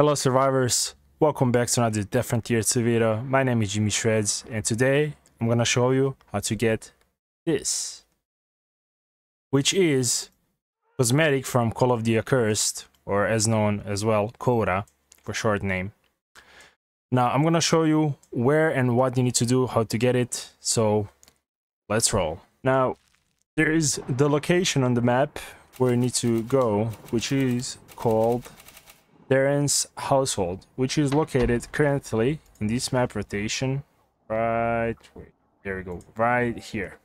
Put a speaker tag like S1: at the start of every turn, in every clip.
S1: Hello survivors, welcome back to another Frontier 2 video. My name is Jimmy ShredZ and today I'm gonna show you how to get this. Which is cosmetic from Call of the Accursed, or as known as well, COTA for short name. Now I'm gonna show you where and what you need to do, how to get it, so let's roll. Now there is the location on the map where you need to go, which is called Terrence household, which is located currently in this map rotation, right, wait, there we go, right here.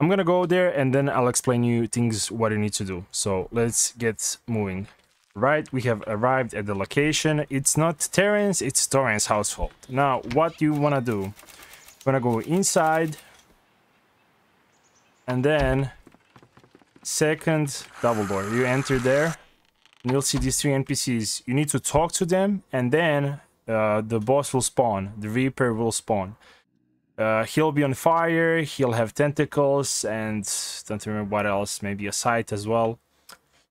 S1: I'm gonna go there and then I'll explain you things what you need to do. So let's get moving. Right, we have arrived at the location. It's not Terrence, it's Torrance household. Now, what you wanna do? You wanna go inside and then second double door. You enter there and you'll see these three NPCs. You need to talk to them, and then uh, the boss will spawn. The Reaper will spawn. Uh, he'll be on fire, he'll have tentacles, and don't remember what else, maybe a sight as well.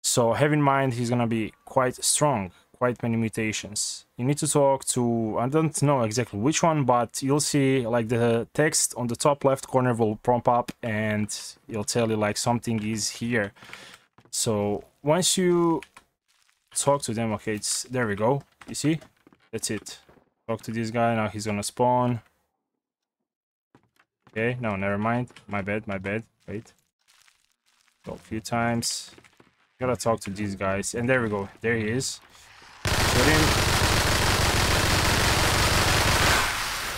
S1: So have in mind he's gonna be quite strong, quite many mutations. You need to talk to, I don't know exactly which one, but you'll see like the text on the top left corner will prompt up and it'll tell you like something is here. So once you talk to them. Okay, it's there we go. You see? That's it. Talk to this guy. Now he's gonna spawn. Okay, no, never mind. My bad, my bad. Wait. Go a few times. Gotta talk to these guys. And there we go. There he is. Shoot him.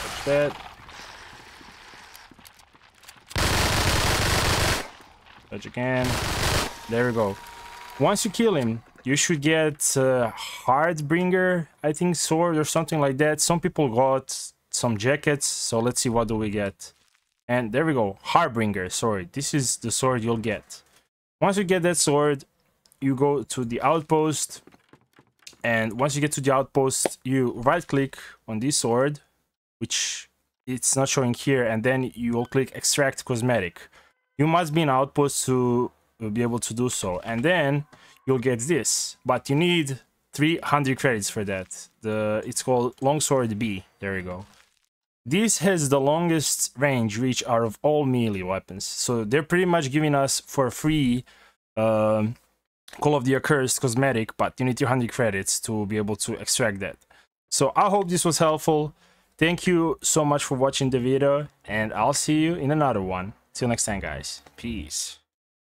S1: Touch that. Touch again. There we go. Once you kill him, you should get uh, Heartbringer, I think, sword or something like that. Some people got some jackets, so let's see what do we get. And there we go, Heartbringer sword. This is the sword you'll get. Once you get that sword, you go to the outpost. And once you get to the outpost, you right click on this sword, which it's not showing here, and then you will click extract cosmetic. You must be an outpost to be able to do so. And then you'll get this. But you need 300 credits for that. The It's called Longsword B. There you go. This has the longest range reach out of all melee weapons. So they're pretty much giving us for free um, Call of the Accursed cosmetic, but you need 300 credits to be able to extract that. So I hope this was helpful. Thank you so much for watching the video, and I'll see you in another one. Till next time, guys. Peace.